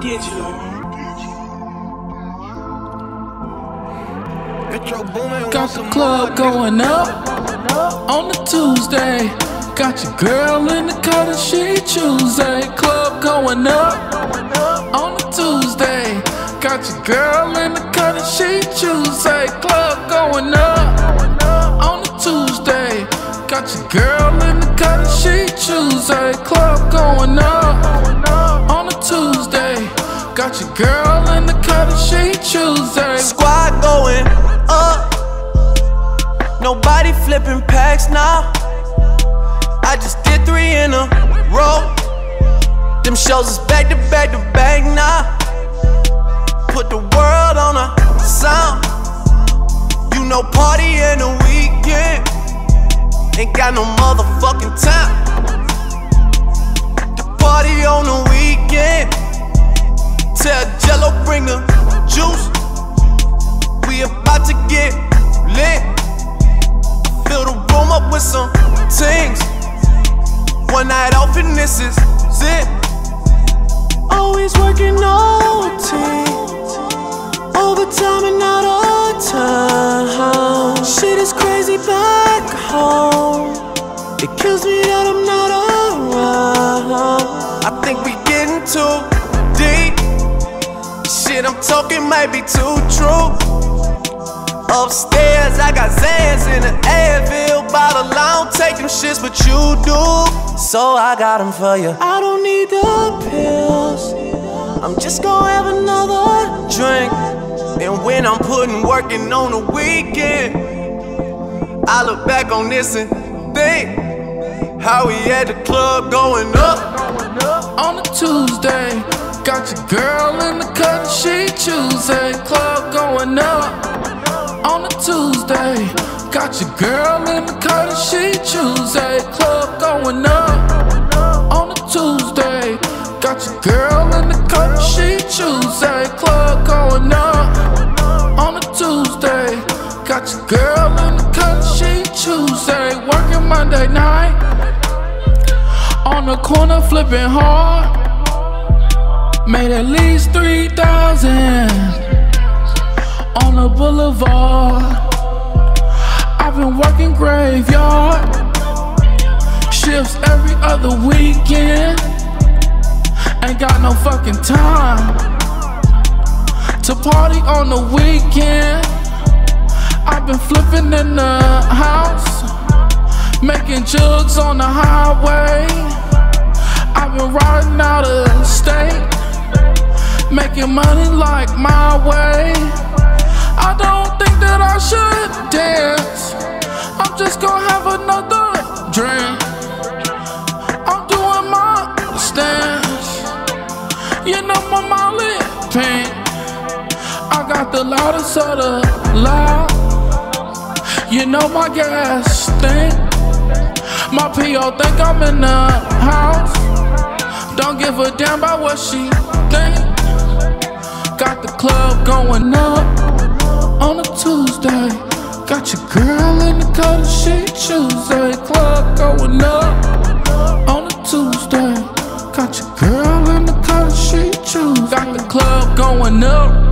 digital. Got the club going up on the Tuesday. Got your girl in the car that she Tuesday. Club going up on the Tuesday. Got your girl in the car that she Tuesday. Club going up on the Tuesday. Got your girl in the car that she Tuesday. Club going up on a Tuesday. Got your girl in the car she Tuesday. Squad going up. Nobody flipping packs now. I just did three in a row. Them shows is back to back to back now. Put the world on a sound. You know, party in the weekend. Ain't got no motherfucking time. The party on the weekend. Tell Jello bring the juice. We about to get lit. Fill the room up with some things. One night off and this is it. Always working OT. Overtime and out of time. Shit is crazy back home. It kills me that I'm not around. I think we getting too. Shit I'm talking might be too true. Upstairs, I got Xans in the Advil bottle. I don't take them shits, but you do. So I got them for you. I don't need the pills. I'm just gonna have another drink. And when I'm putting working on the weekend, I look back on this and think how we had the club going up. on a Tuesday. Got your girl in the cut, she Tuesday. Club going up on a Tuesday. Got your girl in the cut, she Tuesday. Club going up on a Tuesday. Got your girl in the cut, she Tuesday. Club going up on a Tuesday. Got your girl in the cut, she Tuesday. Working Monday night on the corner flipping hard. Made at least 3,000 on the boulevard. I've been working graveyard shifts every other weekend. Ain't got no fucking time to party on the weekend. I've been flipping in the house, making jugs on the highway. I've been riding out of state, making money like my way. I don't think that I should dance. I'm just gonna have another drink. I'm doing my stance. You know my molly pink. I got the loudest of the loud. You know my gas stink. My PO think I'm in the house. Don't give a damn about what she think. Club going up on a Tuesday. Got your girl in the color she Tuesday. Club going up on a Tuesday. Got your girl in the color she Tuesday. Got the club going up